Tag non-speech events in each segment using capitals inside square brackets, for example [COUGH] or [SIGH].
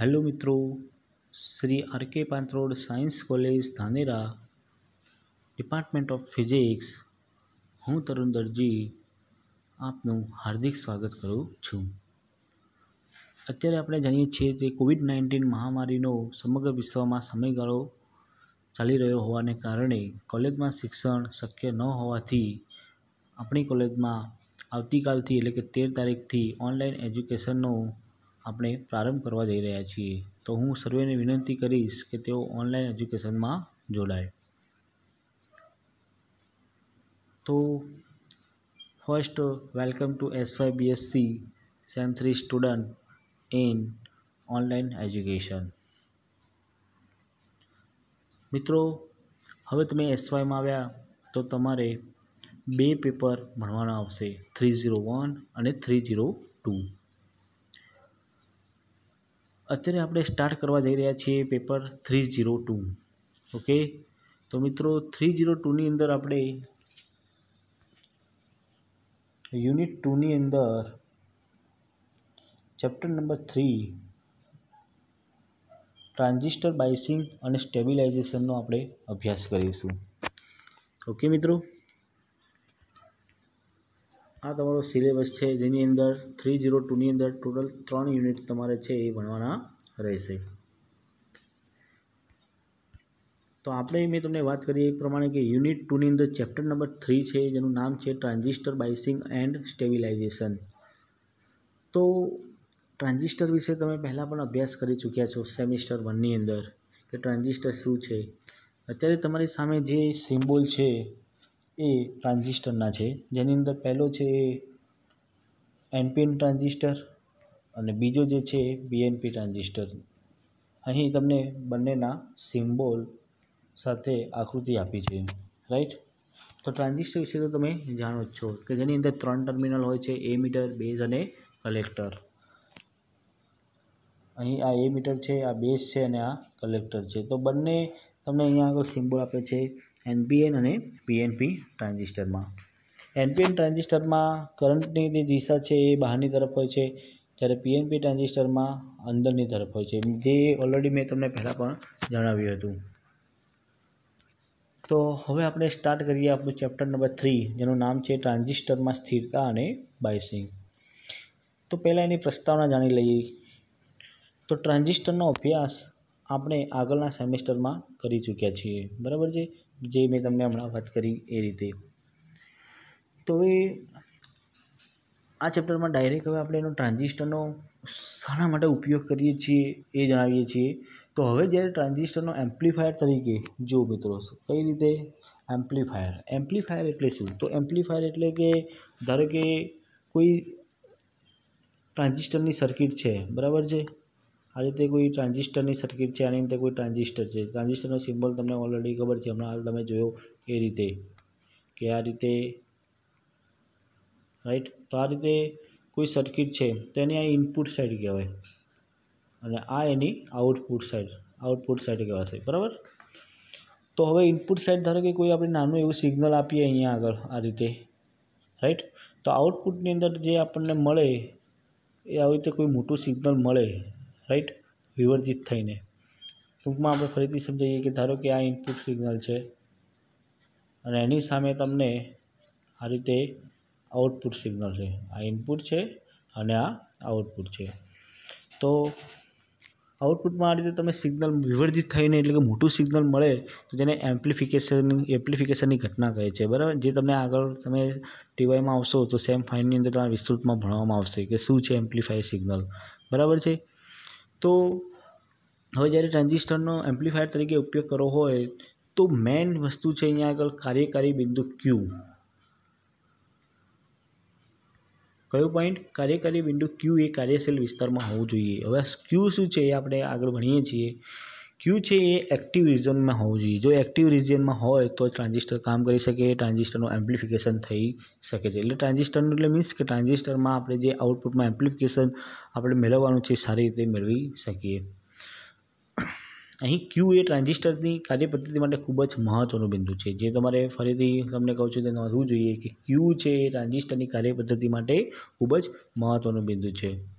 Hello મિત્રો, Shri R K Pantrod science college Dhanera, department of physics. હું તરુણ દરજી, આપનું હાર્દિક સ્વાગત કરું છું. અત્યારે આપણે જાણીએ છીએ કે કોવિડ નાઇન્ટીન મહામારીનો સમગ્ર વિશ્વમાં સમયગાળો ચાલી રહ્યો હોવાને કારણે કોલેજમાં શિક્ષણ શક્ય ન હોવાથી આપણી કોલેજમાં આવતીકાલથી એટલે કે તેર તારીખથી ઓનલાઈન એજ્યુકેશનનો આપણે પ્રારંભ કરવા જઈ રહ્યા છીએ, તો હું સર્વેને વિનંતી કરીશ કે તેઓ ઓનલાઈન એજ્યુકેશનમાં જોડાય. તો first, welcome to S Y BSc sem three student in online education. મિત્રો, હવે તમે એસવાયમાં આવ્યા, તો તમારે બે પેપર ભણવાના આવશે, થ્રી ઝીરો વન અને થ્રી ઝીરો ટુ. અત્યારે આપણે સ્ટાર્ટ કરવા જઈ રહ્યા છીએ paper three zero two okay તો મિત્રો થ્રી ઝીરો ટુની અંદર આપણે યુનિટ ટુની અંદર chapter number three transistor biasing અને સ્ટેબિલાઇઝેશનનો આપણે અભ્યાસ કરીશું. ઓકે મિત્રો? આ તમારો સિલેબસ છે, જેની અંદર થ્રી ઝીરો ટુની અંદર ટોટલ ત્રણ યુનિટ તમારે છે એ ભણવાના રહેશે. તો આપણે મેં તમને વાત કરી એ પ્રમાણે કે યુનિટ ટુની અંદર ચેપ્ટર નંબર થ્રી છે, જેનું નામ છે ટ્રાન્ઝિસ્ટર બાઇસિંગ એન્ડ સ્ટેબિલાઇઝેશન. તો ટ્રાન્ઝિસ્ટર વિશે તમે પહેલાં પણ અભ્યાસ કરી ચૂક્યા છો સેમિસ્ટર વનની અંદર, કે ટ્રાન્ઝિસ્ટર શું છે? અત્યારે તમારી સામે જે સિમ્બોલ છે એ ટ્રાન્ઝિસ્ટરના છે. જેની અંદર પહેલો છે એ એનપીએન ટ્રાન્ઝિસ્ટર અને બીજો જે છે બીએનપી ટ્રાન્ઝિસ્ટર. અહીં તમને બંનેના સિમ્બોલ સાથે આકૃતિ આપી છે. રાઈટ? તો ટ્રાન્ઝિસ્ટર વિશે તો તમે જાણો જ છો કે જેની અંદર ત્રણ ટર્મિનલ હોય છે, એ મીટર, બેઝ અને કલેક્ટર. અહીં આ એ મીટર છે, આ બેઝ છે અને આ કલેક્ટર છે. તો બંને તમને અહીંયા આગળ સિમ્બોલ આપે છે એનપીએન અને પીએનપી ટ્રાન્ઝિસ્ટરમાં એનપીએન ટ્રાન્ઝિસ્ટરમાં કરંટની જે દિશા છે એ બહારની તરફ હોય છે. જ્યારે પીએનપી ટ્રાન્ઝિસ્ટરમાં અંદરની તરફ હોય છે. જે ઓલરેડી મેં તમને પહેલાં પણ જણાવ્યું હતું. તો હવે આપણે સ્ટાર્ટ કરીએ આપણું ચેપ્ટર નંબર થ્રી જેનું નામ છે ટ્રાન્ઝિસ્ટરમાં સ્થિરતા અને બાયસિંગ તો પહેલાં એની પ્રસ્તાવના જાણી લઈએ. તો ટ્રાન્ઝિસ્ટરનો અભ્યાસ આપણે આગળના સેમેસ્ટરમાં કરી ચૂક્યા છીએ. બરાબર છે? જે મેં તમને હમણાં વાત કરી એ રીતે. તો હવે આ ચેપ્ટરમાં ડાયરેક્ટ હવે આપણે એનો ટ્રાન્ઝિસ્ટરનો શાના માટે ઉપયોગ કરીએ છીએ એ જણાવીએ છીએ. તો હવે જ્યારે ટ્રાન્ઝિસ્ટરનો એમ્પ્લીફાયર તરીકે જો મિત્રો, કઈ રીતે? એમ્પ્લીફાયર. એમ્પ્લીફાયર એટલે શું? તો એમ્પ્લીફાયર એટલે કે, ધારો કે કોઈ ટ્રાન્ઝિસ્ટરની સર્કિટ છે, બરાબર છે? આ રીતે કોઈ ટ્રાન્ઝિસ્ટરની સર્કિટ છે આની અંદર કોઈ ટ્રાન્ઝિસ્ટર છે. ટ્રાન્ઝિસ્ટરનો સિમ્બોલ તમને ઓલરેડી ખબર છે. હમણાં હાલ તમે જોયો એ રીતે કે આ રીતે રાઈટ તો આ રીતે કોઈ સર્કિટ છે તો એની આ ઇનપુટ સાઈડ કહેવાય અને આ એની આઉટપુટ સાઈડ આઉટપુટ સાઈડ કહેવાશે. બરાબર? તો હવે ઇનપુટ સાઈડ ધારો કે કોઈ આપણે નાનું એવું સિગ્નલ આપીએ અહીંયા આગળ આ રીતે રાઈટ તો આઉટપુટની અંદર જે આપણને મળે એ આવી રીતે કોઈ મોટું સિગ્નલ મળે રાઈટ? વિવર્જિત થઈને. ટૂંકમાં આપણે ફરીથી સમજાવીએ કે ધારો કે આ ઇનપુટ સિગ્નલ છે અને એની સામે તમને આ રીતે આઉટપુટ સિગ્નલ છે. આ ઇનપુટ છે અને આ આઉટપુટ છે. તો આઉટપુટમાં આ રીતે તમે સિગ્નલ વિવર્જિત થઈને એટલે કે મોટું સિગ્નલ મળે તો જેને એમ્પ્લિફિકેશન, એમ્પ્લિફિકેશનની ઘટના કહે છે. બરાબર? જે તમને આગળ તમે ટીવાયમાં આવશો તો સેમ ફાઇનની અંદર તમારે વિસ્તૃતમાં ભણવામાં આવશે કે શું છે એમ્પ્લિફાય સિગ્નલ. બરાબર છે? તો હવે જ્યારે ટ્રાન્ઝિસ્ટરનો એમ્પ્લીફાયર તરીકે ઉપયોગ કરવો હોય, તો મેઇન વસ્તુ છે અહીંયા આગળ કાર્યકારી બિંદુ ક્યુ કયો પોઈન્ટ કાર્યકારી બિંદુ ક્યુ એ કાર્યશીલ વિસ્તારમાં હોવું જોઈએ. હવે ક્યુ શું છે એ આપણે આગળ ભણીએ છીએ. ક્યુ છે એ એક્ટિવ રિજનમાં હોવું જોઈએ? જો એક્ટિવ રિજિયનમાં હોય તો ટ્રાન્ઝિસ્ટર કામ કરી શકે ટ્રાન્ઝિસ્ટરનું એમ્પ્લિફિકેશન થઈ શકે છે. એટલે ટ્રાન્ઝિસ્ટરનું એટલે મીન્સ કે ટ્રાન્ઝિસ્ટરમાં આપણે જે આઉટપુટમાં એમ્પ્લિફિકેશન આપણે મેળવવાનું છે સારી રીતે મેળવી શકીએ. અહીં ક્યુ એ ટ્રાન્ઝિસ્ટરની કાર્યપદ્ધતિ માટે ખૂબ જ મહત્ત્વનું બિંદુ છે. જે તમારે ફરીથી તમને કહું છું તે નોંધવું જોઈએ કે ક્યુ છે એ ટ્રાન્ઝિસ્ટરની કાર્યપદ્ધતિ માટે ખૂબ જ મહત્ત્વનું બિંદુ છે.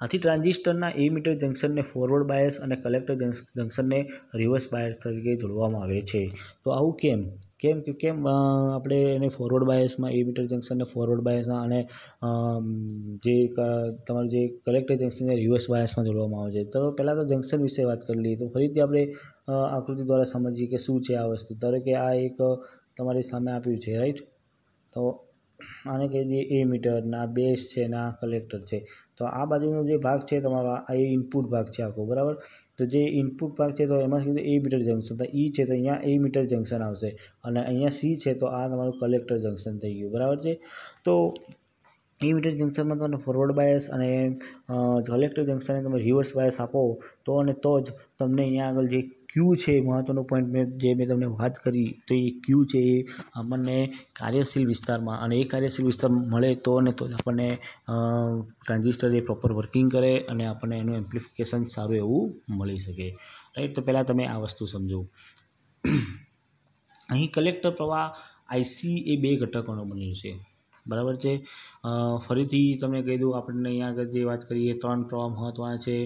આથી ટ્રાન્ઝિસ્ટરના એમીટર જંક્શનને ફોરવર્ડ બાયસ અને કલેક્ટર જંક્શનને રિવર્સ બાયસ તરીકે જોડવામાં આવે છે. તો આવું કેમ? કેમ કે કેમ આપણે એને ફોરવર્ડ બાયસમાં એમીટર જંક્શનને ફોરવર્ડ બાયસમાં અને જે તમારું જે કલેક્ટર જંકશનને રિવર્સ બાયસમાં જોડવામાં આવે છે. તો પહેલાં તો જંક્શન વિશે વાત કરી લઈએ તો ફરીથી આપણે આકૃતિ દ્વારા સમજીએ કે શું છે આ વસ્તુ. ધારો કે આ એક તમારી સામે આપ્યું છે રાઈટ તો આને કહી દઈએ એ મીટર ના છે, ના કલેક્ટર છે. તો આ બાજુનો જે ભાગ છે તમારો, આ એ ઇનપુટ ભાગ છે આખો, બરાબર? તો જે ઇનપુટ ભાગ છે તો એમાં કીધું એ મીટર જંક્શન તો ઈ છે તો અહીંયા એ મીટર જંક્શન આવશે. અને અહીંયા સી છે તો આ તમારું કલેક્ટર જંક્શન થઈ ગયું, બરાબર છે? તો એ મીટર જંક્શનમાં તમને ફોરવર્ડ બાયસ અને કલેક્ટર જંક્શનને તમે રિવર્સ બાયસ આપો, તો અને તો જ તમને અહીંયા આગળ જે ક્યુ છે મહત્ત્વનો પોઈન્ટ મેં જે મેં તમને વાત કરી, તો એ ક્યુ છે એ આપણને કાર્યશીલ વિસ્તારમાં અને એ કાર્યશીલ વિસ્તાર મળે તો અને તો જ આપણને ટ્રાન્ઝિસ્ટર એ પ્રોપર વર્કિંગ કરે અને આપણને એનું એમ્પ્લિફિકેશન સારું એવું મળી શકે. રાઈટ તો પહેલાં તમે આ વસ્તુ સમજો. [CLEARS THROAT] અહીં કલેક્ટર પ્રવાહ આઈસી એ બે ઘટકોનો બન્યું છે. બરાબર છે? ફરીથી તમને કહી દઉં, આપણને અહીંયા આગળ જે વાત કરીએ, ત્રણ પ્રવાહ મહત્ત્વના છે.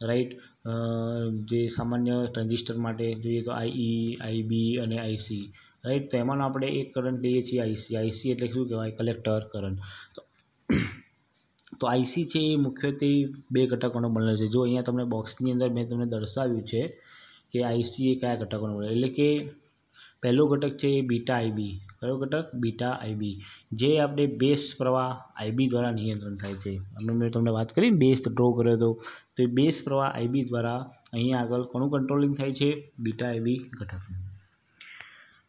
રાઈટ જે સામાન્ય ટ્રાન્ઝિસ્ટર માટે જોઈએ તો આઈઈ આઈબી અને આઈસી રાઈટ તો એમાંનો આપણે એક કરંટ લઈએ છીએ આઈસી આઈસી એટલે શું કહેવાય? Collector current. તો [CLEARS THROAT] તો આઈસી છે એ મુખ્યત્વે બે ઘટકોનો બનેલો છે. જો અહીંયા તમને બોક્સની અંદર મેં તમને દર્શાવ્યું છે કે આઈસી એ કયા ઘટકોનો બનેલો એટલે કે પહેલો ઘટક છે એ બીટા આઈબી કયો ઘટક? બીટા આઈબી જે આપણે બેસ પ્રવાહ આઈબી દ્વારા નિયંત્રણ થાય છે. અમે મેં તમને વાત કરી બેસ ડ્રો કર્યો હતો. તો એ બેસ પ્રવાહ આઈબી દ્વારા અહીંયા આગળ કોનું કંટ્રોલિંગ થાય છે? Beta IB ઘટકનું.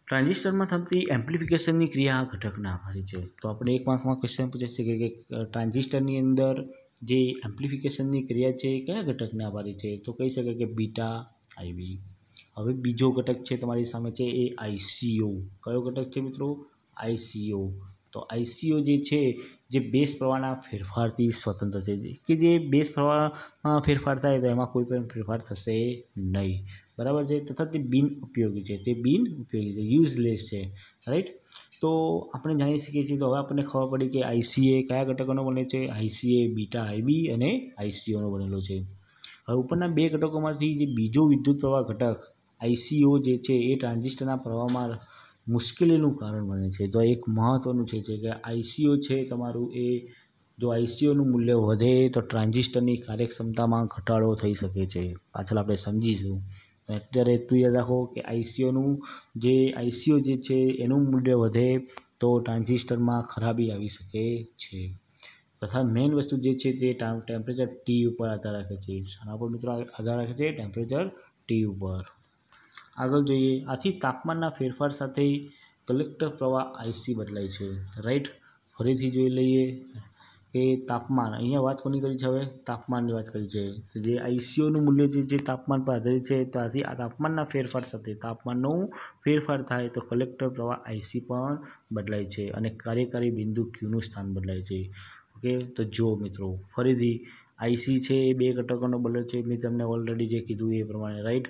ટ્રાન્ઝિસ્ટરમાં થતી એમ્પ્લિફિકેશનની ક્રિયા આ ઘટકના આભારી છે. તો આપણે એક માર્કમાં ક્વેશ્ચન પૂછે છે કે ટ્રાન્ઝિસ્ટરની અંદર જે એમ્પ્લિફિકેશનની ક્રિયા છે એ કયા ઘટકને આભારી છે? તો કહી શકાય કે બીટા આઈબી હવે બીજો ઘટક છે તમારી સામે છે એ આઈસીઓ કયો ઘટક છે મિત્રો? આઈસીઓ તો આઈસીઓ જે છે, જે બેસ પ્રવાહના ફેરફારથી સ્વતંત્ર છે. કે જે બેસ પ્રવાહમાં ફેરફાર થાય તો એમાં કોઈ પણ ફેરફાર થશે નહીં. બરાબર છે? તથા તે બિન ઉપયોગી છે. તે બિન ઉપયોગી છે. યુઝલેસ છે. રાઈટ? તો આપણે જાણી શકીએ છીએ તો હવે આપણને ખબર પડી કે આઈસીએ કયા ઘટકોનો બને છે? આઈસીએ બીટા આઈબી અને આઈસીઓનો બનેલો છે. હવે ઉપરના બે ઘટકોમાંથી જે બીજો વિદ્યુત પ્રવાહ ઘટક આઈસીઓ જે છે એ ટ્રાન્ઝિસ્ટરના પ્રવાહમાં મુશ્કેલીનું કારણ બને છે. તો એક મહત્ત્વનું છે કે આઈસીઓ છે તમારું એ જો આઈસીઓનું મૂલ્ય વધે તો ટ્રાન્ઝિસ્ટરની કાર્યક્ષમતામાં ઘટાડો થઈ શકે છે. પાછળ આપણે સમજીશું. અત્યારે એટલું યાદ રાખો કે આઈસીઓનું જે આઈસીઓ જે છે એનું મૂલ્ય વધે તો ટ્રાન્ઝિસ્ટરમાં ખરાબી આવી શકે છે. તથા મેઇન વસ્તુ જે છે તે ટેમ્પરેચર ટી ઉપર આધાર રાખે છે. શાના પર મિત્રો આધાર રાખે છે ટેમ્પરેચર ટી ઉપર. આગળ જોઈએ, આથી તાપમાનના ફેરફાર સાથે કલેક્ટર પ્રવાહ આઈસી બદલાય છે. રાઈટ? ફરીથી જોઈ લઈએ કે તાપમાન, અહીંયા વાત કોની કરી છે હવે? તાપમાનની વાત કરી છે. જે આઈસીઓનું મૂલ્ય છે, જે તાપમાન પર આધારિત છે ત્યાંથી આ તાપમાનના ફેરફાર સાથે, તાપમાનનો ફેરફાર થાય તો કલેક્ટર પ્રવાહ આઈસી પણ બદલાય છે અને કાર્યકારી બિંદુ ક્યુનું સ્થાન બદલાય છે. ઓકે? તો જો મિત્રો, ફરીથી આઈસી છે એ બે ઘટકોનો બદલો છે. મેં તમને ઓલરેડી જે કીધું એ પ્રમાણે, રાઈટ?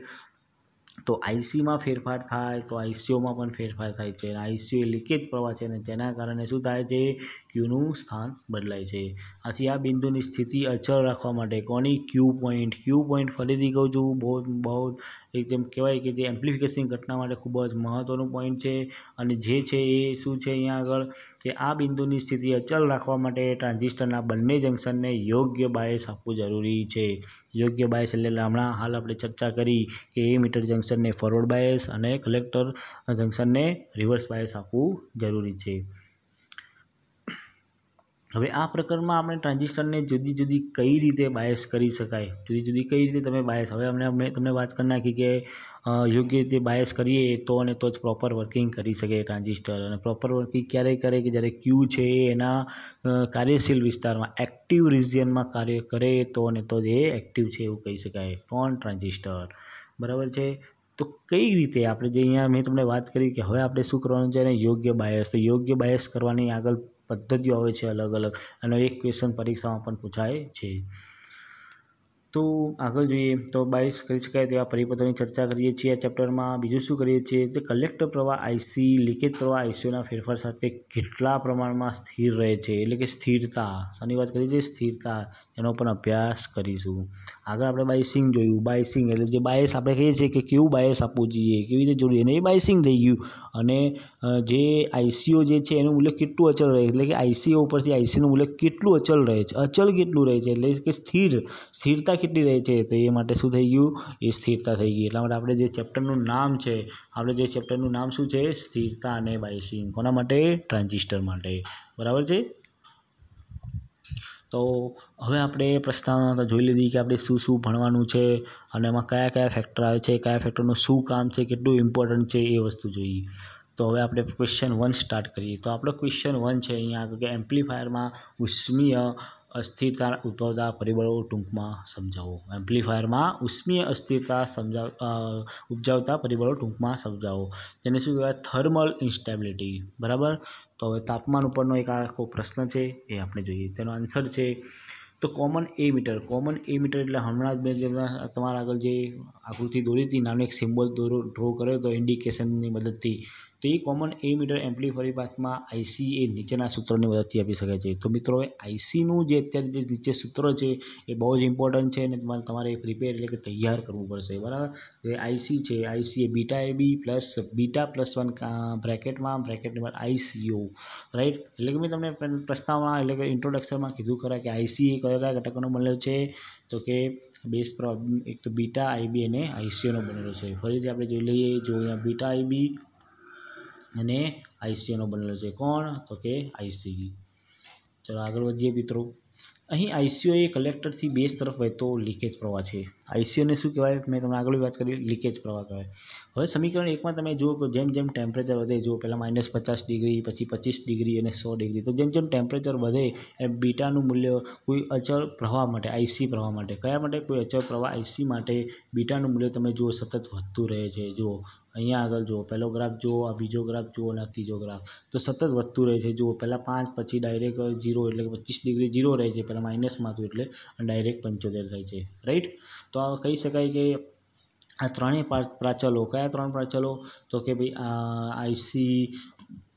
તો આઈસીમાં ફેરફાર થાય, તો આઈસીઓમાં પણ ફેરફાર થાય છે. એ લીકેજ પ્રવાહ છે અને જેના કારણે શું થાય છે? ક્યુનું સ્થાન બદલાય છે. આથી આ બિંદુની સ્થિતિ અચળ રાખવા માટે કોની ક્યુ પોઈન્ટ? ક્યુ પોઈન્ટ ફરીથી કહું છું, બહુ બહુ એકદમ કહેવાય કે જે એમ્પ્લિફિકેશન ઘટના માટે ખૂબ જ મહત્ત્વનું પોઈન્ટ છે અને જે છે એ શું છે અહીંયા આગળ કે આ બિંદુની સ્થિતિ અચલ રાખવા માટે ટ્રાન્ઝિસ્ટરના બંને જંક્શનને યોગ્ય બાયસ આપવું જરૂરી છે. યોગ્ય બાયસ એટલે હમણાં હાલ આપણે ચર્ચા કરી કે એ મીટર જંક્શનને ફોરવર્ડ બાયસ અને કલેક્ટર જંક્શનને રિવર્સ બાયસ આપવું જરૂરી છે. હવે આ પ્રકરણમાં આપણે ટ્રાન્ઝિસ્ટરને જુદી જુદી કઈ રીતે બાયસ કરી શકાય? જુદી જુદી કઈ રીતે તમે બાયસ હવે અમને મેં તમને વાત કરી નાખી કે યોગ્ય રીતે બાયસ કરીએ તો અને તો જ પ્રોપર વર્કિંગ કરી શકે ટ્રાન્ઝિસ્ટર. અને પ્રોપર વર્કિંગ ક્યારે કરે કે જ્યારે ક્યુ છે એના કાર્યશીલ વિસ્તારમાં એક્ટિવ રિજિયનમાં કાર્ય કરે તો અને તો જ એ એક્ટિવ છે એવું કહી શકાય કોણ ટ્રાન્ઝિસ્ટર. બરાબર છે? તો કઈ રીતે આપણે જે અહીંયા મેં તમને વાત કરી કે હવે આપણે શું કરવાનું છે? અને યોગ્ય બાયસ તો યોગ્ય બાયસ કરવાની આગળ પદ્ધતિઓ આવે છે અલગ અલગ. અને એક ક્વેશ્ચન પરીક્ષામાં પણ પૂછાય છે. તો આગળ જોઈએ તો બાવીસ કરી શકાય તેવા પરિપત્રોની ચર્ચા કરીએ છીએ આ ચેપ્ટરમાં બીજું શું કરીએ છીએ તે કલેક્ટર પ્રવાહ આઈસી લીકેજ પ્રવાહ આઈસીઓના ફેરફાર સાથે કેટલા પ્રમાણમાં સ્થિર રહે છે? એટલે કે સ્થિરતા. શાની વાત કરીએ છીએ સ્થિરતા. એનો પણ અભ્યાસ કરીશું. આગળ આપણે બાયસિંગ જોયું. બાયસિંગ એટલે જે બાયસ આપણે કહીએ છીએ કે કેવું બાયસ આપવું જોઈએ, કેવી રીતે જોડીએ એને એ બાયસિંગ થઈ ગયું. અને જે આઈસીઓ જે છે એનું મૂલ્ય કેટલું અચળ રહે એટલે કે આઈસીઓ ઉપરથી આઈસીનું મૂલ્ય કેટલું અચળ રહે છે? અચળ કેટલું રહે છે? એટલે કે સ્થિર, સ્થિરતા કેટલી રહે છે? તો એ માટે શું થઈ ગયું? એ સ્થિરતા થઈ ગઈ. એટલા માટે આપણે જે ચેપ્ટરનું નામ છે, આપણે જે ચેપ્ટરનું નામ શું છે? સ્થિરતા અને બાયસિંગ કોના માટે? ટ્રાન્ઝિસ્ટર માટે. બરાબર છે? તો હવે આપણે પ્રસ્તાવના જોઈ લીધી કે આપણે શું શું ભણવાનું છે અને એમાં કયા કયા ફેક્ટર આવે છે, કયા ફેક્ટરનું શું કામ છે, કેટલું ઇમ્પોર્ટન્ટ છે એ વસ્તુ જોઈએ તો હવે આપણે ક્વેશ્ચન વન સ્ટાર્ટ કરીએ. તો આપણો ક્વેશ્ચન વન છે અહીંયા આગળ કે એમ્પ્લીફાયરમાં ઉષ્મીય અસ્થિરતા ઉદ્ભવતા પરિબળો ટૂંકમાં સમજાવો. એમ્પ્લીફાયરમાં ઉષ્મીય અસ્થિરતા સમજાવ ઉપજાવતા પરિબળો ટૂંકમાં સમજાવો. તેને શું કહેવાય? Thermal instability. બરાબર? તો હવે તાપમાન ઉપરનો એક આખો પ્રશ્ન છે, એ આપણે જોઈએ. તેનો આન્સર છે, તો common emitter. Common emitter એટલે હમણાં જ મેં તમારા આગળ જે આકૃતિ દોરી હતી, નાનો એક સિમ્બોલ દોરો ડ્રો કર્યો હતો ઇન્ડિકેશનની મદદથી. તો એ કોમન એ મીટર એમ્પ્લીફાયર પાસમાં આઈસી એ નીચેના સૂત્રોની મદદથી આપી શકાય છે. તો મિત્રો આઈસીનું જે અત્યારે જે નીચે સૂત્ર છે, એ બહુ જ ઇમ્પોર્ટન્ટ છે અને તમારે પ્રિપેર એટલે કે તૈયાર કરવું પડશે. બરાબર? એ આઈસી છે. આઈસી એ બીટા એ B plus beta plus one બ્રેકેટમાં, bracket number ICO right એટલે કે મેં તમને પ્રસ્તાવના એટલે કે ઇન્ટ્રોડક્શનમાં કીધું ખરા કે આઈસી એ કયા કયા ઘટકોનો બનેલો છે. તો કે બેઝ એક તો બીટા આઈબી અને આઈસીઓનો બનેલો છે. ફરીથી આપણે જોઈ લઈએ, જો અહીંયા બીટા આઈબી અને આઈસીઓનો બનેલો છે. કોણ? તો કે આઈસી ચલો આગળ વધીએ મિત્રો. અહીં આઈસીઓ એ કલેક્ટરથી બેઝ તરફ વહેતો લીકેજ પ્રવાહ છે. આઈસીઓને શું કહેવાય? મેં તમને આગળ વાત કરી લીકેજ પ્રવાહ કહેવાય. હવે સમીકરણ એકમાં તમે જુઓ કે જેમ જેમ ટેમ્પરેચર વધે, જુઓ પહેલાં માઇનસ પચાસ ડિગ્રી પછી પચીસ ડિગ્રી અને સો ડિગ્રી તો જેમ જેમ ટેમ્પરેચર વધે, એમ બીટાનું મૂલ્ય કોઈ અચળ પ્રવાહ માટે આઈસી પ્રવાહ માટે, કયા માટે? કોઈ અચળ પ્રવાહ આઈસી માટે બીટાનું મૂલ્ય તમે જુઓ સતત વધતું રહે છે. જુઓ અહીંયા આગળ જુઓ, પહેલો ગ્રાફ જુઓ, આ બીજો ગ્રાફ જુઓ અને ત્રીજો ગ્રાફ તો સતત વધતું રહે છે. જુઓ, પહેલાં પાંચ, પછી ડાયરેક્ટ જીરો એટલે કે પચીસ ડિગ્રી જીરો રહે છે. પહેલાં માઇનસમાં હતું એટલે ડાયરેક્ટ પંચોતેર થાય છે. રાઈટ તો આ કહી શકાય કે આ ત્રણેય પ્રાચલો, કયા ત્રણ પ્રાચલો? તો કે ભાઈ આઈસી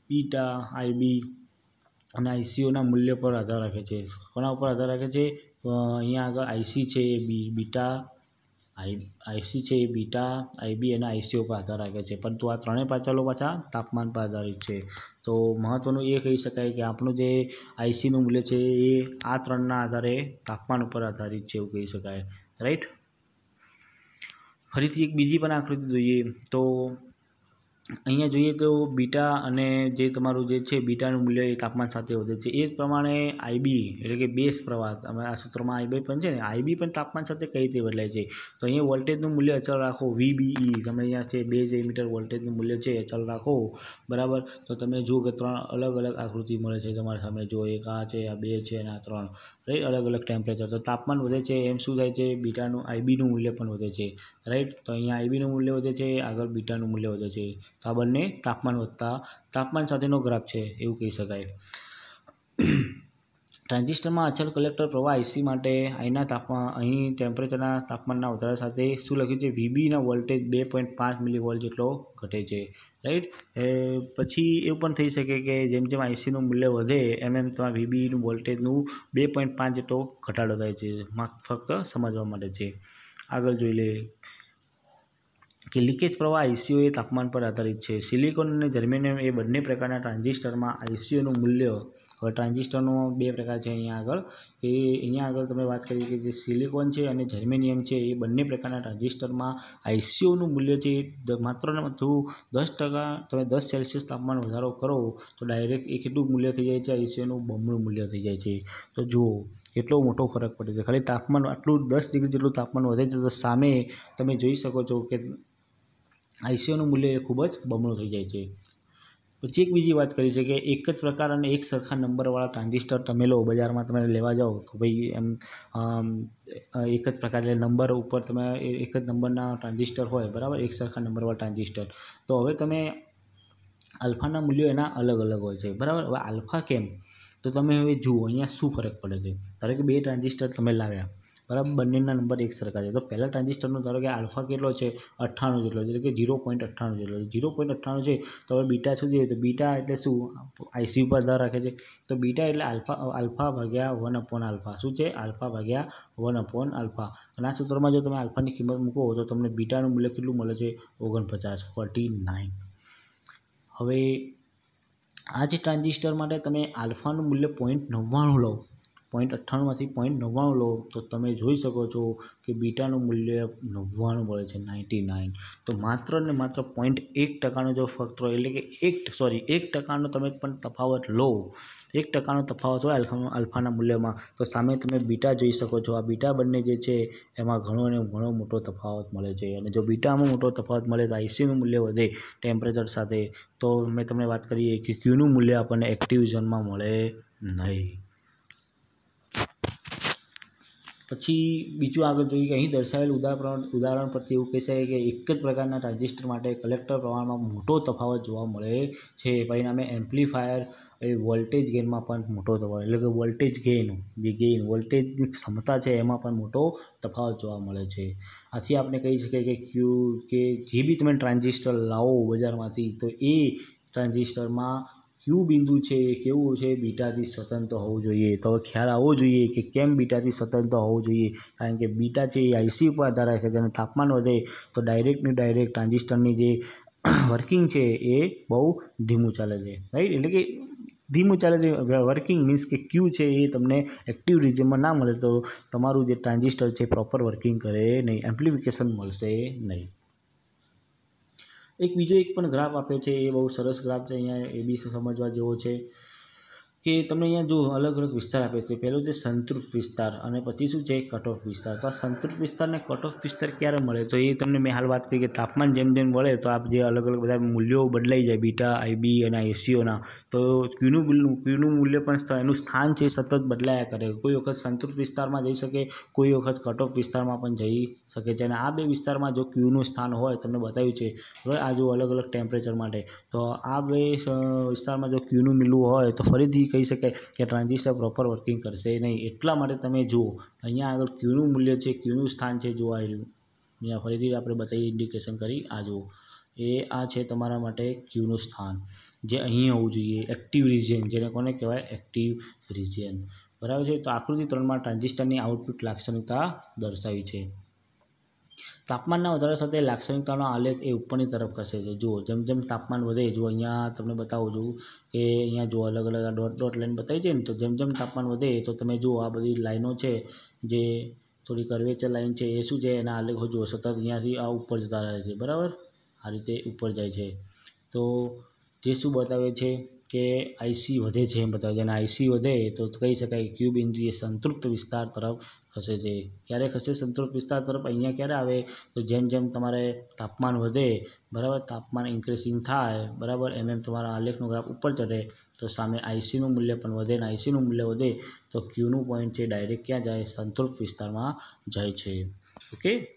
બીટા આઈબી અને આઈસીઓના મૂલ્ય પર આધાર રાખે છે. કોના ઉપર આધાર રાખે છે? અહીંયા આગળ આઈસી છે બી બીટા આઈ, આઈસી છે એ બીટા, આઈબી અને આઈસીઓ પર આધાર રાખે છે. પરંતુ આ ત્રણેય પાચાલો પાછા તાપમાન પર આધારિત છે. તો મહત્ત્વનું એ કહી શકાય કે આપણું જે આઈસીનું મૂલ્ય છે એ આ ત્રણના આધારે તાપમાન ઉપર આધારિત છે એવું કહી શકાય. રાઈટ? ફરીથી એક બીજી પણ આકૃતિ જોઈએ તો અહીંયા જોઈએ તો બીટા અને જે તમારું જે છે, બીટાનું મૂલ્ય એ તાપમાન સાથે વધે છે. એ જ પ્રમાણે આઈબી એટલે કે બેસ પ્રવાહ અમે આ સૂત્રમાં આઈબી પણ છે ને આઈબી પણ તાપમાન સાથે કઈ રીતે બદલાય છે? તો અહીંયા વોલ્ટેજનું મૂલ્ય અચળ રાખો વીબીઈ તમે અહીંયા છે બેઝ એમીટર વોલ્ટેજનું મૂલ્ય છે, અચળ રાખો, બરાબર? તો તમે જુઓ કે ત્રણ અલગ અલગ આકૃતિ મળે છે તમારા સામે, જો એક આ છે, આ બે છે અને આ ત્રણ રાઈટ અલગ અલગ ટેમ્પરેચર તો તાપમાન વધે છે, એમ શું થાય છે? બીટાનું આઈબીનું મૂલ્ય પણ વધે છે રાઈટ તો અહીંયા આઈબીનું મૂલ્ય વધે છે, આગળ બીટાનું મૂલ્ય વધે છે. તો આ બંને તાપમાન વધતા તાપમાન સાથેનો ગ્રાફ છે, એવું કહી શકાય. ટ્રાન્ઝિસ્ટરમાં અચલ કલેક્ટર પ્રવાહ આઈસી માટે અહીંના તાપમાન અહીં ટેમ્પરેચરના તાપમાનના વધારા સાથે શું લખ્યું છે? વીબીના વોલ્ટેજ બે પોઈન્ટ પાંચ મિલી વોલ્ટ જેટલો ઘટે છે. રાઈટ? પછી એવું પણ થઈ શકે કે જેમ જેમ આઈસીનું મૂલ્ય વધે, એમ એમ તમારા વીબીનું વોલ્ટેજનું બે પોઈન્ટ પાંચ જેટલો ઘટાડો થાય છે. ફક્ત સમજવા માટે છે. આગળ જોઈ લઈએ કે લીકેજ પ્રવાહ આઈસીયુ એ તાપમાન પર આધારિત છે. સિલિકોન અને જર્મેનિયમ એ બંને પ્રકારના ટ્રાન્ઝિસ્ટરમાં આઈસીયુનું મૂલ્ય હવે ટ્રાન્ઝિસ્ટરનો બે પ્રકાર છે અહીંયા આગળ. કે અહીંયા આગળ તમે વાત કરી કે જે સિલિકોન છે અને જર્મેનિયમ છે એ બંને પ્રકારના ટ્રાન્ઝિસ્ટરમાં આઈસીયુનું મૂલ્ય છે. એ માત્ર ને માત્ર દસ ટકા તમે દસ સેલ્સિયસ તાપમાન વધારો કરો તો ડાયરેક્ટ એ કેટલું મૂલ્ય થઈ જાય છે આઈસીયુનું બમણું મૂલ્ય થઈ જાય છે. તો જુઓ કેટલો મોટો ફરક પડે છે. ખાલી તાપમાન આટલું દસ ડિગ્રી જેટલું તાપમાન વધે છે તો સામે તમે જોઈ શકો છો કે આઈસીઓનું મૂલ્ય એ ખૂબ જ બમણું થઈ જાય છે. પછી એક બીજી વાત કરી છે કે એક જ પ્રકાર અને એક સરખા નંબરવાળા ટ્રાન્ઝિસ્ટર તમે લો, બજારમાં તમે લેવા જાઓ, તો ભાઈ એમ એક જ પ્રકાર એટલે નંબર ઉપર તમે એક જ નંબરના ટ્રાન્ઝિસ્ટર હોય, બરાબર? એક સરખા નંબરવાળા ટ્રાન્ઝિસ્ટર. તો હવે તમે આલ્ફાના મૂલ્યો એના અલગ અલગ હોય છે, બરાબર? હવે આલ્ફા કેમ? તો તમે હવે જુઓ, અહીંયા શું ફરક પડે છે? ધારો કે બે ટ્રાન્ઝિસ્ટર તમે લાવ્યા બરાબર? બંનેના નંબર એક સરખા છે. તો પહેલાં ટ્રાન્ઝિસ્ટરનો ધારો કે આલ્ફા કેટલો છે? અઠ્ઠાણું જેટલો એટલે કે ઝીરો પોઈન્ટ અઠ્ઠાણું જેટલો છે. ઝીરો પોઈન્ટ અઠ્ઠાણું છે તો હવે બીટા શું છે તો બીટા એટલે શું? આઈસી ઉપર આધાર રાખે છે. તો બીટા એટલે આલ્ફા આલ્ફા ભાગ્યા વન અપોન આલ્ફા. શું છે? આલ્ફા ભાગ્યા વન અપોન આલ્ફા. અને આ સૂત્રમાં જો તમે આલ્ફાની કિંમત મૂકો તો તમને બીટાનું મૂલ્ય કેટલું મળે છે? ઓગણપચાસ ફોર્ટી નાઇન હવે આ જ ટ્રાન્ઝિસ્ટર માટે તમે આલ્ફાનું મૂલ્ય પોઈન્ટ નવ્વાણું લો પોઈન્ટ અઠ્ઠાણુંમાંથી પોઈન્ટ નવ્વાણું લો, તો તમે જોઈ શકો છો કે બીટાનું મૂલ્ય નવ્વાણું મળે છે નાઇન્ટી નાઇન તો માત્ર ને માત્ર પોઈન્ટ એક ટકાનો જો ફક્ત એટલે કે એક સોરી એક ટકાનો તમે પણ તફાવત લો. એક ટકાનો તફાવત હોય આલ્ફા, આલ્ફાના મૂલ્યમાં, તો સામે તમે બીટા જોઈ શકો છો. આ બીટા બંને જે છે, એમાં ઘણો અને ઘણો મોટો તફાવત મળે છે. અને જો બીટામાં મોટો તફાવત મળે, તો આઈસીનું મૂલ્ય વધે ટેમ્પરેચર સાથે. તો મેં તમને વાત કરીએ કે ક્યુનું મૂલ્ય આપણને એક્ટિવ ઝોનમાં મળે નહીં. પછી બીજું આગળ જોઈએ કે અહીં દર્શાવેલ ઉદાહરણ ઉદાહરણ પરથી એવું કહી શકાય કે એક જ પ્રકારના ટ્રાન્ઝિસ્ટર માટે કલેક્ટર પ્રમાણમાં મોટો તફાવત જોવા મળે છે. પરિણામે એમ્પ્લીફાયર એ વોલ્ટેજ ગેઇનમાં પણ મોટો તફાવત, એટલે કે વોલ્ટેજ ગેઇન જે ગેઇન વોલ્ટેજની ક્ષમતા છે એમાં પણ મોટો તફાવત જોવા મળે છે. આથી આપણે કહી શકીએ કે ક્યુ કે જે બી તમે ટ્રાન્ઝિસ્ટર લાવો બજારમાંથી, તો એ ટ્રાન્ઝિસ્ટરમાં ક્યુ બિંદુ છે, એ કેવું છે? બીટાથી સ્વતંત્ર હોવું જોઈએ. તો ખ્યાલ આવવો જોઈએ કે કેમ બીટાથી સ્વતંત્ર હોવું જોઈએ. કારણ કે બીટા છે એ આઈસી ઉપર આધાર રાખે છે અને તાપમાન વધે, તો ડાયરેક્ટની ડાયરેક્ટ ટ્રાન્ઝિસ્ટરની જે [CLEARS THROAT] વર્કિંગ છે, એ બહુ ધીમું ચાલે છે. રાઈટ એટલે કે ધીમું ચાલે છે. વર્કિંગ મીન્સ કે ક્યુ છે, એ તમને એક્ટિવ રિઝમમાં ના મળે, તો તમારું જે ટ્રાન્ઝિસ્ટર છે પ્રોપર વર્કિંગ કરે નહીં. એમ્પ્લિફિકેશન મળશે નહીં. એક બીજો એક પણ ગ્રાફ આપ્યો છે, એ બહુ સરસ ગ્રાફ છે, અહીંયા એ બી સમજવા જેવો છે. કે તમને અહીંયા જો અલગ અલગ વિસ્તાર આપે છે, પહેલો છે સંતૃપ્ત વિસ્તાર અને પછી શું છે કટ ઓફ વિસ્તાર. તો આ સંતૃપ્ત વિસ્તારને કટ ઓફ વિસ્તાર ક્યારે મળે? તો એ તમને મેં હાલ વાત કરી કે તાપમાન જેમ જેમ વળે, તો આપ જે અલગ અલગ બધા મૂલ્યો બદલાઈ જાય બીટા આઈબી અને એસીઓના તો ક્યુનું ક્યુનું મૂલ્ય પણ એનું સ્થાન છે સતત બદલાયા કરે. કોઈ વખત સંતૃપ્ત વિસ્તારમાં જઈ શકે, કોઈ વખત કટ ઓફ વિસ્તારમાં પણ જઈ શકે છે. અને આ બે વિસ્તારમાં જો ક્યુનું સ્થાન હોય, તમને બતાવ્યું છે, બરાબર? આ જો અલગ અલગ ટેમ્પરેચર માટે. તો આ બે વિસ્તારમાં જો ક્યુનું મિલવું હોય, તો ફરીથી કહી શકાય કે ટ્રાન્ઝિસ્ટર પ્રોપર વર્કિંગ કરશે નહીં. એટલા માટે તમે જુઓ, અહીંયા આગળ ક્યુનું મૂલ્ય છે, ક્યુનું સ્થાન છે જોવા આવ્યું અહીંયા ફરીથી આપણે બતાવી ઇન્ડિકેશન કરી, આ જુઓ. એ આ છે તમારા માટે ક્યુનું સ્થાન, જે અહીં હોવું જોઈએ એક્ટિવ રિજિયન જેને કોને કહેવાય? એક્ટિવ રિજિયન બરાબર છે? તો આકૃતિ ત્રણમાં ટ્રાન્ઝિસ્ટરની આઉટપુટ લાક્ષણિકતા દર્શાવી છે. તાપમાનના વધારા સાથે લાક્ષણિકતાનો આલેખ એ ઉપરની તરફ ખસે છે. જુઓ, જેમ જેમ તાપમાન વધે જો અહીંયા તમને બતાવું છું કે અહીંયા જો અલગ અલગ ડોટ ડોટ લાઈન બતાવી છે ને, તો જેમ જેમ તાપમાન વધે, તો તમે જુઓ આ બધી લાઈનો છે જે થોડી કરવેચર લાઈન છે, એ શું છે, એના આલેખો જુઓ, સતત અહીંયાથી આ ઉપર જતા રહે છે. બરાબર? આ રીતે ઉપર જાય છે. તો જે શું બતાવે છે કે આઈસી વધે છે એમ બતાવે છે. અને આઈસી વધે, તો કહી શકાય ક્યુબ ઇન્દ્રિય સંતૃપ્ત વિસ્તાર તરફ ખસે છે ક્યારે ખસે સંતૃપ્ત વિસ્તાર તરફ, અહીંયા ક્યારે આવે? તો જેમ જેમ તમારે તાપમાન વધે, બરાબર? તાપમાન ઇન્ક્રીઝિંગ થાય, બરાબર? એમ એમ તમારા આલેખનો ગ્રાફ ઉપર ચઢે, તો સામે આઈસીનું મૂલ્ય પણ વધે અને આઈસીનું મૂલ્ય વધે, તો ક્યુનું પોઈન્ટ છે ડાયરેક્ટ ક્યાં જાય? સંતૃપ્ત વિસ્તારમાં જાય છે. ઓકે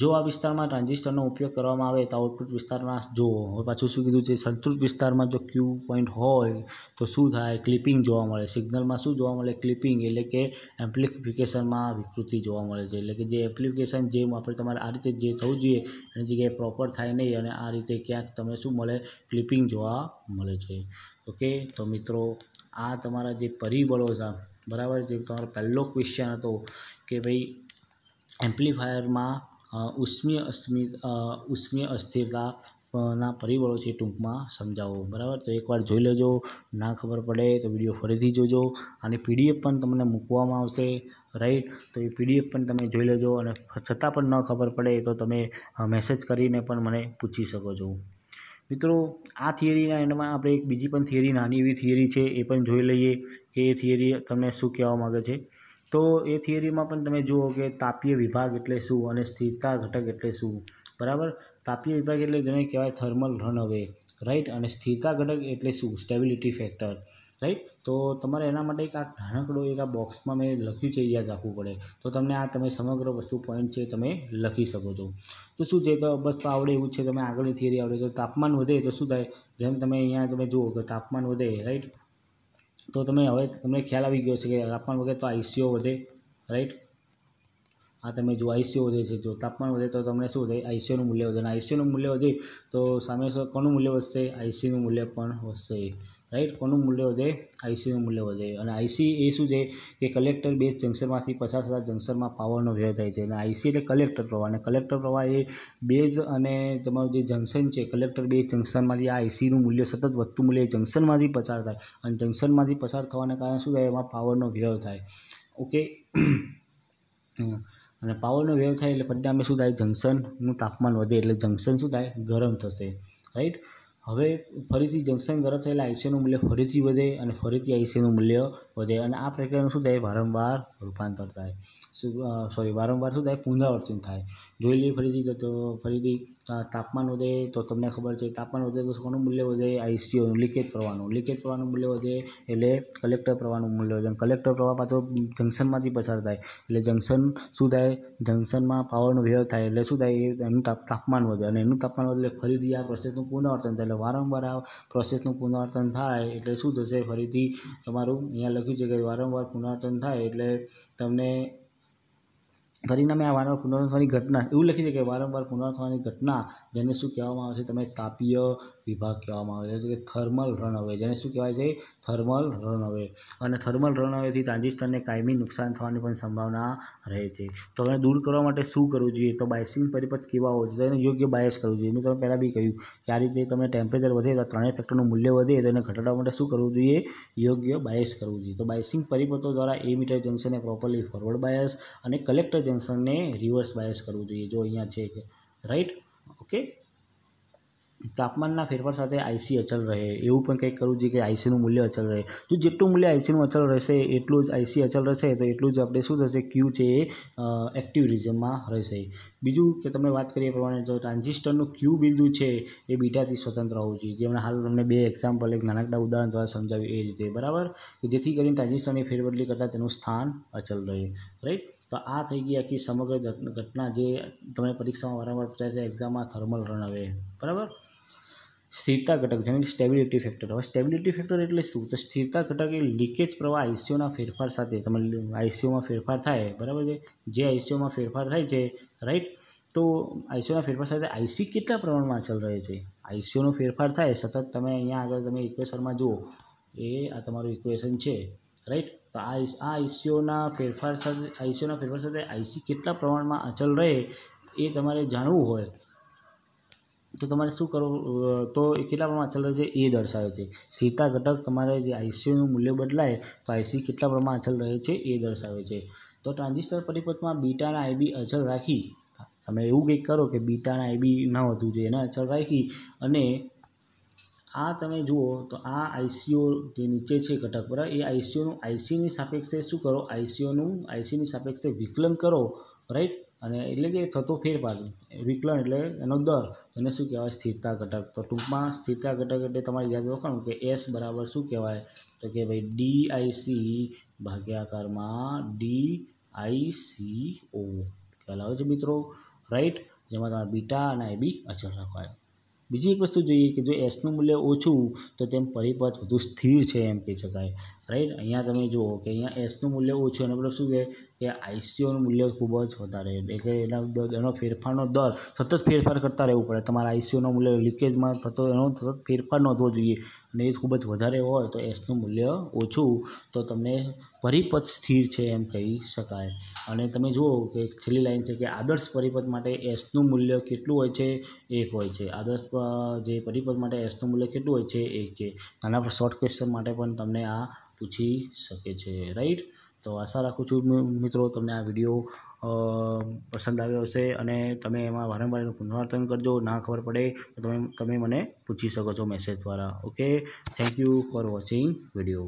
જો આ વિસ્તારમાં ટ્રાન્ઝિસ્ટરનો ઉપયોગ કરવામાં આવે તો આઉટપુટ વિસ્તારમાં જો પાછું શું કીધું છે? સંતૃપ્ત વિસ્તારમાં જો ક્યુ પોઈન્ટ હોય તો શું થાય? ક્લિપિંગ જોવા મળે. સિગ્નલમાં શું જોવા મળે? ક્લિપિંગ એટલે કે એમ્પ્લિફિકેશનમાં વિકૃતિ જોવા મળે છે. એટલે કે જે એપ્લિકેશન જે આપણે તમારે આ રીતે જે થવું જોઈએ એની જગ્યાએ પ્રોપર થાય નહીં અને આ રીતે ક્યાંક તમે શું મળે? ક્લિપિંગ જોવા મળે છે. ઓકે? તો મિત્રો, આ તમારા જે પરિબળો છે, બરાબર? જે તમારો પહેલો ક્વેશ્ચન હતો કે ભાઈ, એમ્પ્લીફાયરમાં ઉષ્મીય અસ્મિત ઉષ્મીય અસ્થિરતા ના પરિબળો છે ટૂંકમાં સમજાવો, બરાબર? તો એકવાર જોઈ લેજો, ના ખબર પડે તો વીડિયો ફરીથી જોજો અને પીડીએફ પણ તમને મૂકવામાં આવશે રાઈટ તો એ પીડીએફ પણ તમે જોઈ લેજો અને છતાં પણ ન ખબર પડે તો તમે મેસેજ કરીને પણ મને પૂછી શકો છો. મિત્રો, આ થિયરીના એન્ડમાં આપણે એક બીજી પણ થિયરી નાની એવી થિયરી છે, એ પણ જોઈ લઈએ કે એ થિયરી તમને શું કહેવા માગે છે? તો એ થિયરીમાં પણ તમે જુઓ કે તાપીય વિભાગ એટલે શું અને સ્થિરતા ઘટક એટલે શું? બરાબર? તાપીય વિભાગ એટલે જેને કહેવાય થર્મલ રન અવે રાઈટ અને સ્થિરતા ઘટક એટલે શું? સ્ટેબિલિટી ફેક્ટર રાઈટ તો તમારે એના માટે એક આ નાનકડો એક આ બોક્સમાં મેં લખ્યું છે, યાદ રાખવું પડે. તો તમને આ તમે સમગ્ર વસ્તુ પોઈન્ટ છે તમે લખી શકો છો. તો શું છે? તો બસ તો આવડે એવું છે. તમે આગળની થિયરી આવડે તો તાપમાન વધે તો શું થાય? જેમ તમે અહીંયા તમે જુઓ કે તાપમાન વધે રાઈટ તો તમે હવે તમને ખ્યાલ આવી ગયો છે કે તાપમાન વગેરે તો આઈસીઓ વધે રાઈટ આ તમે જો આઈસીઓ વધે છે. જો તાપમાન વધે તો તમને શું વધે આઈસીઓનું મૂલ્ય વધે. અને આઈસીઓનું મૂલ્ય વધે તો સામે કોનું મૂલ્ય વધશે? આઈસીનું મૂલ્ય પણ વધશે. રાઈટ? કોનું મૂલ્ય વધે? આઈસીનું મૂલ્ય વધે. અને આઈસી એ શું છે? કે કલેક્ટર બેઝ જંક્શનમાંથી પસાર થતા જંક્શનમાં પાવરનો વ્યય થાય છે. અને આઈસી એટલે કલેક્ટર પ્રવાહ. અને કલેક્ટર પ્રવાહ એ બેઝ અને તમારું જે જંક્શન છે, કલેક્ટર બેઝ જંક્શનમાંથી આ આઈસીનું મૂલ્ય સતત વધતું મૂલ્ય જંક્શનમાંથી પસાર થાય. અને જંક્શનમાંથી પસાર થવાના કારણે શું થાય? એમાં પાવરનો વ્યય થાય. ઓકે? અને પાવરનો વ્યવ થાય એટલે પરિણામે શું થાય? જંક્શનનું તાપમાન વધે. એટલે જંક્શન શું થાય? ગરમ થશે. રાઈટ? હવે ફરીથી જંક્શન ગરમ થયેલા આઈસીનું મૂલ્ય ફરીથી વધે અને ફરીથી આઈસીનું મૂલ્ય વધે અને આ પ્રક્રિયાનું શું થાય? વારંવાર રૂપાંતર થાય. સોરી વારંવાર શું થાય? પુનરાવર્તન થાય. જોઈ લઈએ ફરીથી તો ફરીથી તાપમાન વધે તો તમને ખબર છે, તાપમાન વધે તો કોનું મૂલ્ય વધે? આઈસીઓનું લીકેજ પ્રવાહનું. લીકેજ પ્રવાહનું મૂલ્ય વધે એટલે કલેક્ટર પ્રવાહનું મૂલ્ય વધે. કલેક્ટર પ્રવાહ પાછો જંક્શનમાંથી પસાર થાય. એટલે જંક્શન શું થાય? જંક્શનમાં પાવરનો વ્યય થાય. એટલે શું થાય? એનું તાપમાન વધે. અને એનું તાપમાન વધે એટલે ફરીથી આ પ્રોસેસનું પુનરાવર્તન થાય. વારંવાર આ પ્રોસેસનું પુનરાવર્તન થાય એટલે શું થશે? ફરીથી તમારું અહીંયા લખ્યું છે કે વારંવાર પુનરાવર્તન થાય એટલે તમને પરિણામે આ વારંવાર પુનરાવર્તન થવાની ઘટના, એવું લખી છે કે વારંવાર પુનરાવર્તન થવાની ઘટના, જેને શું કહેવામાં આવે છે? તમે તાપીય વિભાગ કહેવામાં આવે છે કે થર્મલ રનઅવે જેને શું કહેવાય છે? થર્મલ રનઅવે અને થર્મલ રનઅવેથી ટ્રાન્ઝિસ્ટરને કાયમી નુકસાન થવાની પણ સંભાવના રહે છે. તો હવે દૂર કરવા માટે શું કરવું જોઈએ? તો બાયસિંગ પરિપથ કેવા હોવો છે એને યોગ્ય બાયસ કરવું જોઈએ. મેં તમે પહેલાં બી કહ્યું કે આ રીતે તમે ટેમ્પરેચર વધે તો ત્રણેય ફેક્ટરનું મૂલ્ય વધે તો એને ઘટાડવા માટે શું કરવું જોઈએ? યોગ્ય બાયસ કરવું જોઈએ. તો બાયસિંગ પરિપથો દ્વારા એ મીટર જંકશનને પ્રોપરલી ફોરવર્ડ બાયસ અને કલેક્ટર જંકશનને રિવર્સ બાયસ કરવું જોઈએ. જો અહીંયા છે રાઈટ? ઓકે? તાપમાનના ફેરફાર સાથે આઈસી અચલ રહે. એવું પણ કંઈક કરવું જોઈએ કે આઈસીનું મૂલ્ય અચલ રહે. જો જેટલું મૂલ્ય આઈસીનું અચલ રહેશે, એટલું જ આઈસી અચલ રહેશે, તો એટલું જ આપણે શું થશે? ક્યુ છે એ એક્ટિવ રિઝનમાં રહેશે. બીજું કે તમે વાત કરીએ પ્રમાણે, જો ટ્રાન્ઝિસ્ટરનું ક્યુ બિંદુ છે, એ બીટાથી સ્વતંત્ર હોવું જોઈએ. જેમણે હાલ તમને બે એક્ઝામ્પલ એક નાનકડા ઉદાહરણ દ્વારા સમજાવ્યું એ રીતે. બરાબર? કે જેથી કરીને ટ્રાન્ઝિસ્ટરની ફેરબદલી કરતાં તેનું સ્થાન અચલ રહે. રાઈટ તો આ થઈ ગઈ આખી સમગ્ર ઘટના જે તમને પરીક્ષામાં વારંવાર પૂછાય છે એક્ઝામમાં થર્મલ રન હવે બરાબર? સ્થિરતા ઘટક જેને સ્ટેબિલિટી ફેક્ટર હવે સ્ટેબિલિટી ફેક્ટર એટલે શું? તો સ્થિરતા ઘટક એ લીકેજ પ્રવાહ આઈસીઓના ફેરફાર સાથે, તમે આઈસીઓમાં ફેરફાર થાય, બરાબર છે? જે આઈસીઓમાં ફેરફાર થાય છે રાઈટ તો આઈસીઓના ફેરફાર સાથે આઈસી કેટલા પ્રમાણમાં અચલ રહે છે? આઈસીઓનો ફેરફાર થાય, સતત તમે અહીંયા આગળ તમે ઇક્વેશનમાં જુઓ, એ આ તમારું ઇક્વેશન છે રાઈટ તો આ આ આઈસીઓના ફેરફાર સાથે આઈસીઓના ફેરફાર સાથે આઈસી કેટલા પ્રમાણમાં અચલ રહે એ તમારે જાણવું હોય. તો તમારે શું કરવું તો એ કેટલા પ્રમાણમાં અચલ રહે છે? એ દર્શાવે છે. સ્થિરતા ઘટક તમારે જે આઈસીયુનું મૂલ્ય બદલાય, તો આઈસી કેટલા પ્રમાણમાં અચલ રહે છે એ દર્શાવે છે. તો ટ્રાન્ઝિસ્ટર પરિપથમાં બીટાના આઈબી અચલ રાખી, તમે એવું કંઈક કરો કે બીટાના આઈબી ન વધવું જોઈએ એને અચળ રાખી અને આ તમે જુઓ, તો આ આઈસીઓ જે નીચે છે ઘટક બરાબર એ આઈસીઓનું આઈસીની સાપેક્ષે શું કરો? આઈસીઓનું આઈસીની સાપેક્ષે વિકલન કરો રાઈટ અને એટલે કે થતો ફેરફાર વિકલન એટલે એનો દર. એને શું કહેવાય? સ્થિરતા ઘટક. તો ટૂંકમાં સ્થિરતા ઘટક એટલે તમારે યાદ રાખવાનું કે એસ બરાબર શું કહેવાય? તો કે ભાઈ ડી આઈસી ભાગ્યાકારમાં ડી આઈસી ઓ ખ્યાલ આવે છે મિત્રો? રાઈટ જેમાં તમારે બીટા અને આઈબી અચળ રાખવાય બીજી એક વસ્તુ જોઈએ કે જો એસનું મૂલ્ય ઓછું તો તેમ પરિપથ વધુ સ્થિર છે એમ કહી શકાય. રાઈટ અહીંયા તમે જુઓ કે અહીંયા એસનું મૂલ્ય ઓછું એનો મતલબ શું છે કે આઈસીઓનું મૂલ્ય ખૂબ જ વધારે એટલે કે એના એનો ફેરફારનો દર સતત ફેરફાર કરતા રહેવું પડે. તમારા આઈસીઓનો મૂલ્ય લીકેજમાં થતો એનો સતત ફેરફાર નોંધવો જોઈએ. અને એ ખૂબ જ વધારે હોય તો એસનું મૂલ્ય ઓછું તો તમને પરિપથ સ્થિર છે એમ કહી શકાય. અને તમે જુઓ કે છેલ્લી લાઈન છે કે આદર્શ પરિપથ માટે એસનું મૂલ્ય કેટલું હોય છે? એક હોય છે. આદર્શ જે પરિપથ માટે એસનું મૂલ્ય કેટલું હોય છે? એક છે. આના શોર્ટ ક્વેશ્ચન માટે પણ તમને આ પૂછી શકે છે રાઈટ તો આશા રાખું છું મિત્રો, તમને આ વીડિયો પસંદ આવ્યો હશે અને તમે એમાં વારંવાર એનું પુનરાવર્તન કરજો. ના ખબર પડે તો તમે તમે મને પૂછી શકો છો મેસેજ દ્વારા okay thank you for watching video